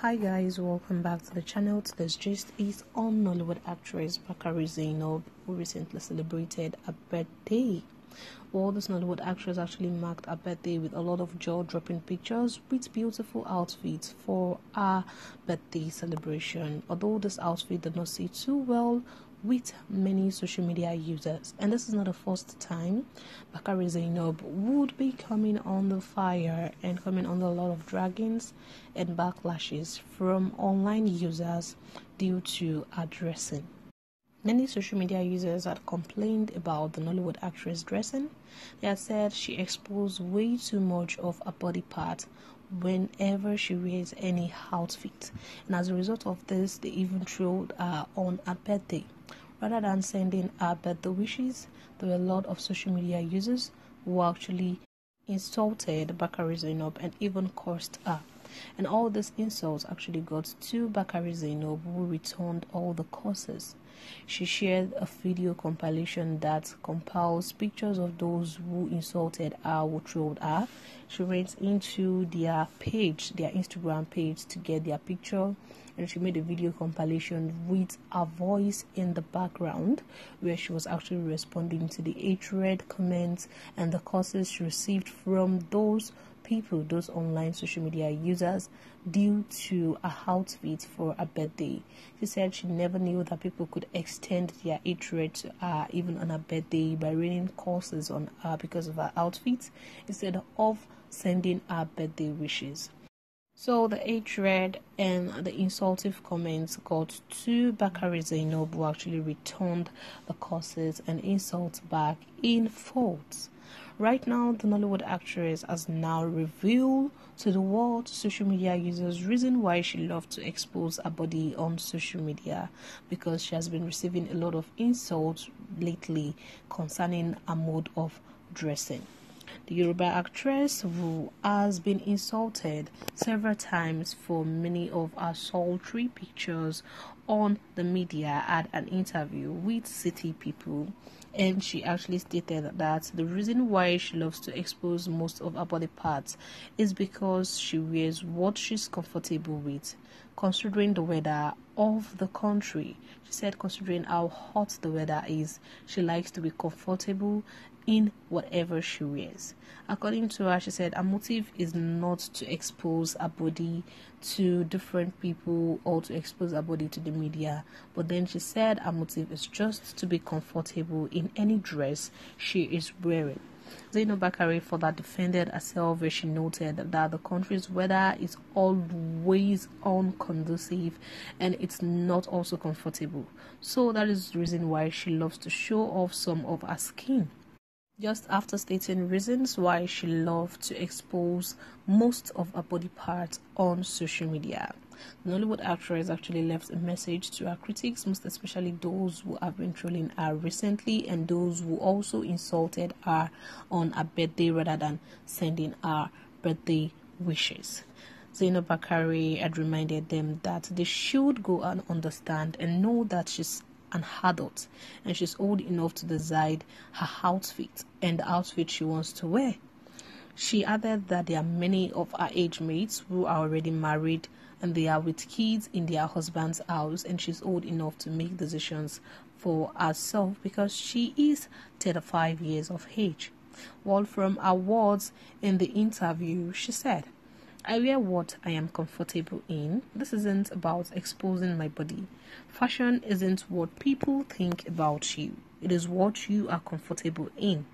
Hi guys, welcome back to the channel. Today's gist is on Nollywood actress Bakare Zainab, who recently celebrated a birthday. Well, this Nollywood actress actually marked a birthday with a lot of jaw-dropping pictures with beautiful outfits for a birthday celebration. Although this outfit did not sit too well with many social media users. And this is not the first time Bakare Zainab would be coming on the fire and coming under a lot of dragons and backlashes from online users due to addressing. Many social media users had complained about the Nollywood actress dressing. They had said she exposed way too much of her body part whenever she wears any outfit. And as a result of this, they even trolled her on her birthday. Rather than sending her birthday wishes, there were a lot of social media users who actually insulted Bakare Zainab and even cursed her. And all these insults actually got to Bakare Zainab, who returned all the curses. She shared a video compilation that compiles pictures of those who insulted her, who trolled her. She went into their page, their Instagram page, to get their picture and she made a video compilation with a voice in the background where she was actually responding to the hatred comments and the curses she received from those people, those online social media users, due to a outfit for a birthday. She said she never knew that people could extend their hatred to her even on a birthday by raining curses on her because of her outfit instead of sending her birthday wishes. So the hatred and the insultive comments got to Bakare Zainab who actually returned the curses and insults back in faults. Right now, the Nollywood actress has now revealed to the world social media users reason why she loves to expose her body on social media because she has been receiving a lot of insults lately concerning a mode of dressing. The Yoruba actress who has been insulted several times for many of her sultry pictures on the media had an interview with City People and she actually stated that the reason why she loves to expose most of her body parts is because she wears what she's comfortable with considering the weather of the country she said considering how hot the weather is she likes to be comfortable in whatever she wears. According to her, she said her motive is not to expose her body to different people or to expose her body to the media, but then she said her motive is just to be comfortable in any dress she is wearing. Zainab Bakare further defended herself where she noted that the country's weather is always unconducive and it's not also comfortable. So that is the reason why she loves to show off some of her skin just after stating reasons why she loved to expose most of her body parts on social media. The Nollywood actress actually left a message to her critics, most especially those who have been trolling her recently and those who also insulted her on her birthday rather than sending her birthday wishes. Zainab Bakare had reminded them that they should go and understand and know that she's an adult and she's old enough to decide her outfit and the outfit she wants to wear. She added that there are many of her age mates who are already married and they are with kids in their husband's house and she's old enough to make decisions for herself because she is 35 years of age. While from her words in the interview, she said, I wear what I am comfortable in. This isn't about exposing my body. Fashion isn't what people think about you, it is what you are comfortable in.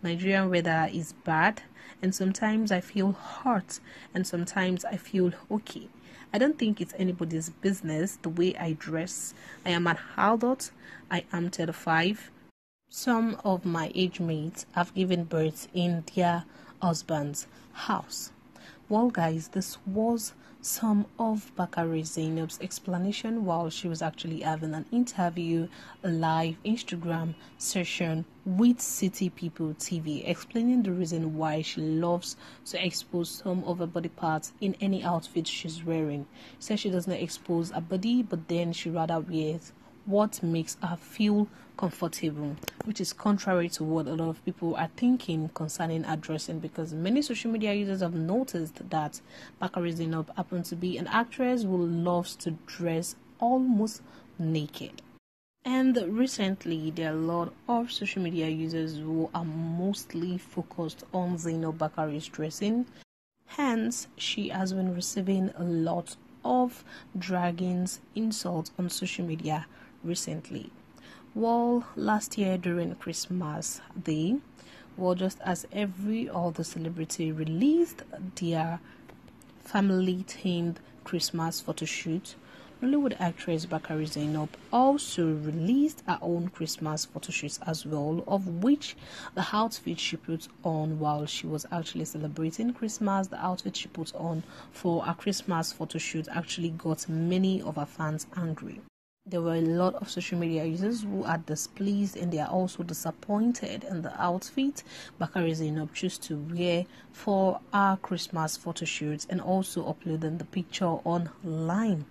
Nigerian weather is bad, and sometimes I feel hot, and sometimes I feel okay. I don't think it's anybody's business the way I dress. I am an adult, I am 35. Some of my age mates have given birth in their husband's house. Well, guys, this was some of Bakare Zainab's explanation while she was actually having an interview, a live Instagram session with City People TV, explaining the reason why she loves to expose some of her body parts in any outfit she's wearing. She says she does not expose her body, but then she rather wears what makes her feel comfortable, which is contrary to what a lot of people are thinking concerning her dressing because many social media users have noticed that Bakare Zainab happens to be an actress who loves to dress almost naked. And recently, there are a lot of social media users who are mostly focused on Zainab Bakare's dressing. Hence, she has been receiving a lot of dragons insults on social media recently. Well, last year during Christmas Day, well, just as every other celebrity released their family themed Christmas photo shoot, Hollywood actress Bakare Zainab also released her own Christmas photo shoots as well, of which the outfit she put on while she was actually celebrating Christmas, the outfit she put on for a Christmas photo shoot actually got many of her fans angry. There were a lot of social media users who are displeased and they are also disappointed in the outfit Bakare Zainab chose to wear for our Christmas photo shoots and also uploading the picture online.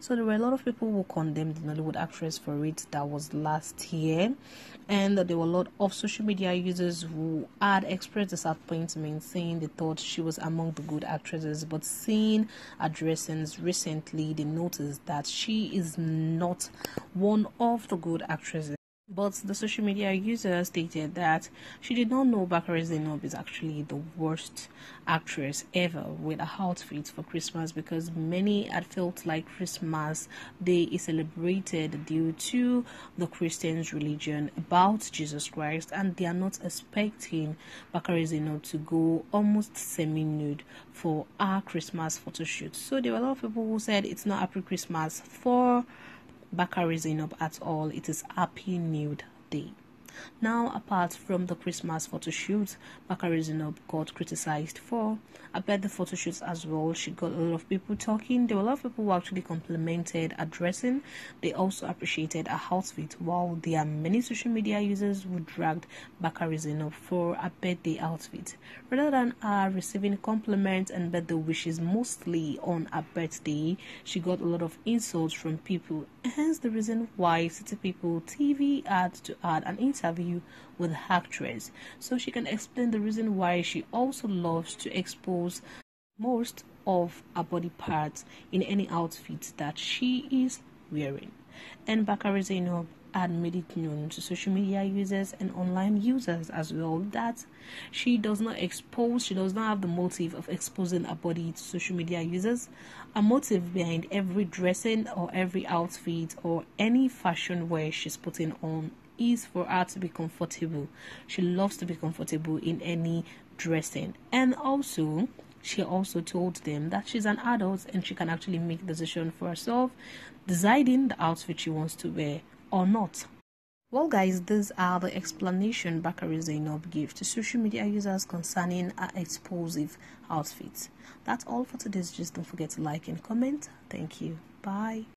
So there were a lot of people who condemned the Nollywood actress for it. That was last year, and there were a lot of social media users who had expressed disappointment, saying they thought she was among the good actresses. But seeing her dressings recently, they noticed that she is not one of the good actresses. But the social media user stated that she did not know Bakare Zainab is actually the worst actress ever with a outfit for Christmas because many had felt like Christmas Day is celebrated due to the Christian's religion about Jesus Christ and they are not expecting Bakare Zainab to go almost semi-nude for our Christmas photo shoot. So there were a lot of people who said it's not Happy Christmas for Bakare Zainab at all. It is Happy Nude Day. Now, apart from the Christmas photo shoot, Bakare Zainab got criticized for. About the photo shoots as well, she got a lot of people talking. There were a lot of people who actually complimented her dressing. They also appreciated her outfit, while there are many social media users who dragged Bakare Zainab for a birthday outfit. Rather than her receiving compliments and birthday wishes mostly on her birthday, she got a lot of insults from people. Hence the reason why City People TV had to add an interview interview with actress so she can explain the reason why she also loves to expose most of her body parts in any outfit that she is wearing. And Bakare Zainab had made it known to social media users and online users as well that she does not expose, she does not have the motive of exposing her body to social media users. A motive behind every dressing or every outfit or any fashion wear she's putting on is for her to be comfortable. She loves to be comfortable in any dressing. And also, she also told them that she's an adult and she can actually make decision for herself, deciding the outfit she wants to wear or not. Well, guys, these are the explanation Bakare Zainab gave to social media users concerning her explosive outfits. That's all for today's Just don't forget to like and comment. Thank you. Bye.